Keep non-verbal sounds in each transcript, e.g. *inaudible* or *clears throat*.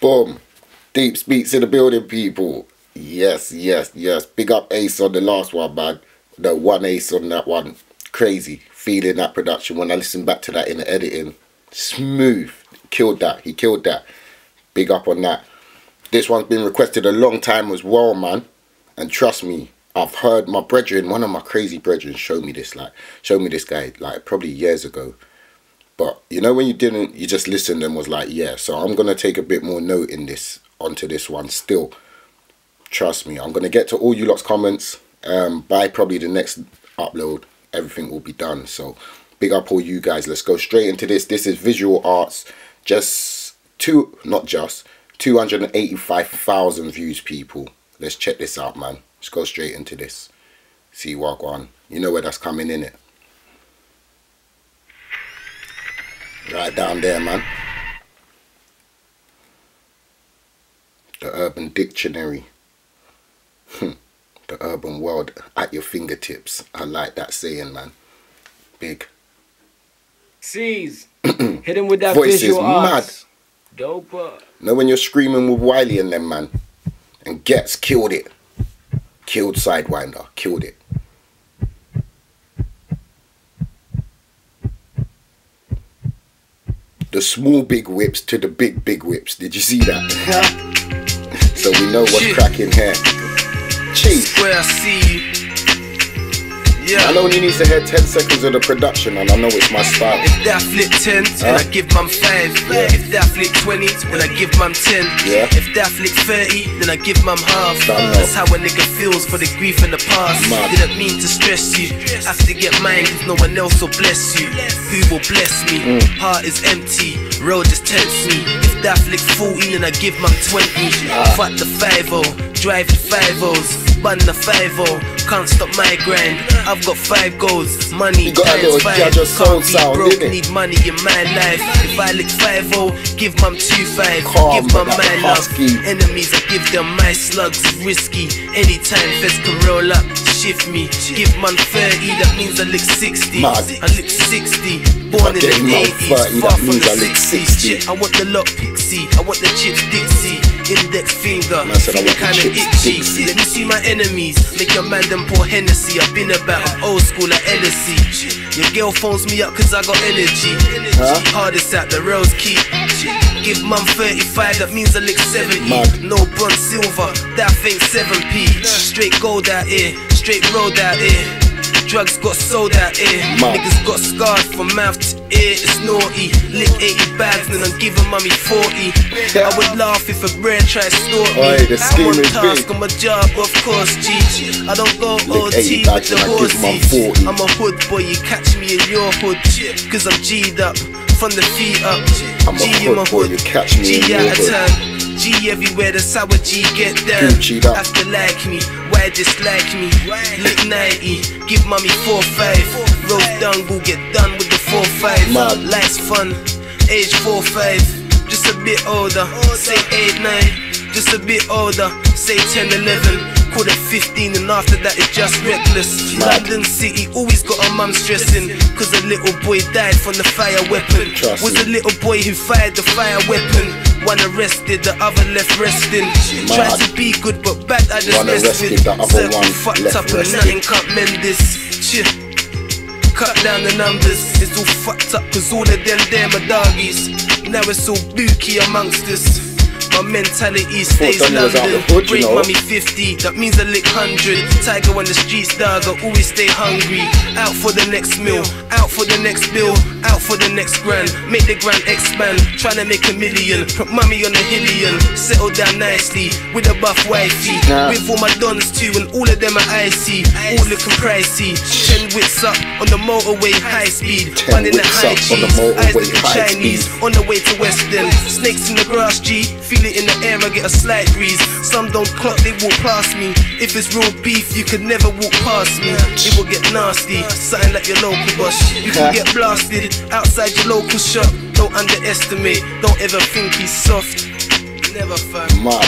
Boom. Deep speaks in the building, people. Yes, yes, yes. Big up Ace on the last one, man. The one Ace on that one. Crazy. Feeling that production. When I listen back to that in the editing, smooth. Killed that. He killed that. Big up on that. This one's been requested a long time as well, man. And trust me, I've heard my brethren, one of my crazy brethren, show me this, like, show me this guy, like, probably years ago. But, you know, when you didn't, you just listened and was like, yeah, so I'm to take a bit more note in this, onto this one still. Trust me, I'm to get to all you lot's comments. Um, by probably the next upload, everything will be done. So, big up all you guys. Let's go straight into this. This is Visual Arts. Just two, not just, 285,000 views, people. Let's check this out, man. Let's go straight into this. See on. You know where that's coming in it. Right down there, man. The Urban Dictionary. Hmm. the urban world at your fingertips. I like that saying, man. Big. C's. *clears throat* Hit him with that Voice visual is arts. Dope. Know when you're screaming with Wiley and them, man. And Gets killed it. Killed Sidewinder. Killed it. The small big whips to the big big whips. Did you see that? *laughs* so we know what's cracking here. Cheese. Square C. Yeah. I only needs to hear 10 seconds of the production and I know it's my style. If that flip 10, then I Huh? give mum 5. Yeah. If that flip 20, then I give mum 10. Yeah. If that flip 30, then I give mum half. That's how a nigga feels for the grief in the past. Mad. Didn't mean to stress you. Have to get mine cause no one else will bless you. Who will bless me? Mm. Heart is empty, road just tempts me. If that flick 14, then I give mum 20. Ah. Fuck the 5 drive the 5 bun the 5 can't stop my grind. I've got five goals, money You got times five. Judge of Soul Can't be sound, broke, need money in my life. If I lick 5 give mum 2 5. Calm, give mum my love. Enemies, I give them my slugs. Risky. Anytime feds can roll up, shift me. Give man 30, that means I lick 60. Mad. I lick 60. Born in the 80s, 30, far from the I 60s. 60. Shit, I want the lock pixie. I want the chips Dixie. Index finger. Man said I want the kinda itchy. Dixie. Let me see my enemies. Make your man them pour Hennessy. I've been about I'm old school like Hennessy. Your girl phones me up cause I got energy. Huh? Hardest out the rails keep. Give mum 35, that means I lick 70. Mad. No bronze, silver, that ain't 7p. Straight gold out here, straight road out here. Drugs got sold out here. Niggas got scarred from mouth to ear, it's naughty. Lick 80 bags, then I'm giving mummy 40. I would laugh if a bread tried to snort me. Oi, the I'm on is task, big. I'm a job, of course, G. I don't go Lick 80 OT with the and I give mum horses. 40. I'm a hood boy, you catch me in your hood. Cause I'm G'd up, from the feet up. I'm a G hood in my boy, hood, you catch me G in your hood. G everywhere, that's how a G get down. Have to like me, why dislike me? Lick 90, give mommy 4-5. Roll down, go get done with the 4-5. Mad. Life's fun, age 4-5. Just a bit older, say 8-9. Just a bit older, say 10-11. Call it 15 and after that it's just reckless. London City always got a mum stressing. Cause a little boy died from the fire weapon. Was a little boy who fired the fire weapon. One arrested, the other left resting. Tried to be good, but bad I just messed with. Circle fucked up and nothing can't mend this. Shit. Cut down the numbers, it's all fucked up cause all of them there my doggies. Now it's all booky amongst us. My mentality stays Donny was out London. hood, Break know. mommy 50, that means a lick 100. Tiger on the streets, dog, I always stay hungry. Out for the next meal, out for the next bill, out for the next grand. Make the grand expand, trying to make a million. Put mommy on the hillion, settle down nicely with a buff wifey. Nah. With all my dons too, and all of them are icy. All looking pricey. Ten whips up on the motorway, high speed. Ten Running the high up on the cheese. Eyes motorway, looking Chinese. speed. On the way to Western. Snakes in the grass, G. Feel it in the air, I get a slight breeze. Some don't clock, they walk past me. If it's real beef, you could never walk past me. It will get nasty. Something like your local boss. You can get blasted outside your local shop. Don't underestimate. Don't ever think he's soft. Never. Mad.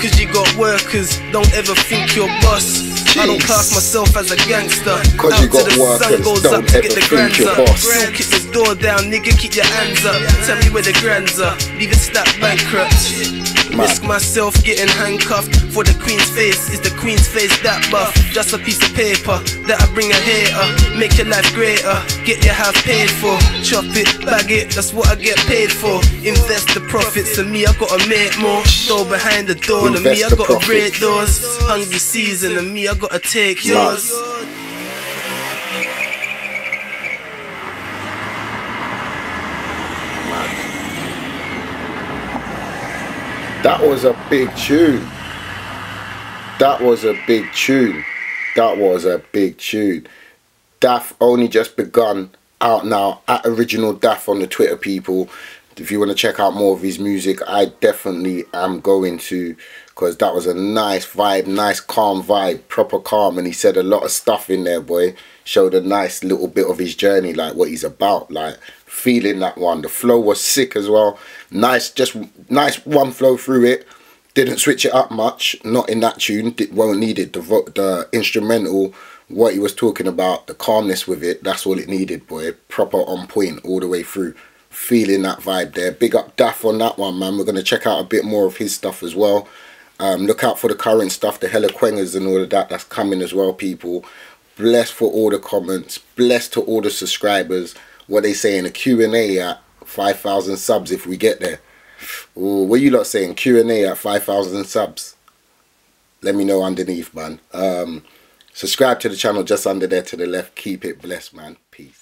Cause you got workers, don't ever think you're boss. I don't class myself as a gangster. 'Cause Out you got till the sun workers, goes don't ever get the think you're boss. Still kick the door down, nigga, keep your hands up. Tell me where the grands are, leave it stacked bankrupt. Risk myself getting handcuffed for the queen's face. Is the queen's face that buff? Just a piece of paper that I bring a hater. Make your life greater, get your house paid for. Chop it, bag it, that's what I get paid for. Invest the profits, and me, I gotta make more. Door behind the door, and me, I gotta break doors. Hungry season, and me, I gotta take yours. That was a big tune. That was a big tune. That was a big tune. Daff only just begun out now at original Daff on the Twitter people. If you want to check out more of his music, I definitely am going to because that was a nice vibe, nice calm vibe, proper calm. And he said a lot of stuff in there, boy. Showed a nice little bit of his journey, like what he's about, like feeling that one. The flow was sick as well. Nice, just nice one flow through it. Didn't switch it up much, not in that tune. Did, won't needed the the instrumental, what he was talking about, the calmness with it. That's all it needed, boy. Proper on point all the way through. Feeling that vibe there. Big up Daff on that one, man. We're gonna check out a bit more of his stuff as well. Um, look out for the current stuff, the Hella Quengers and all of that that's coming as well, people. Blessed for all the comments. Blessed to all the subscribers. What they saying, a Q&A at 5,000 subs if we get there. Ooh, what you lot saying? Q&A at 5,000 subs. Let me know underneath, man. Um, subscribe to the channel just under there to the left. Keep it blessed, man. Peace.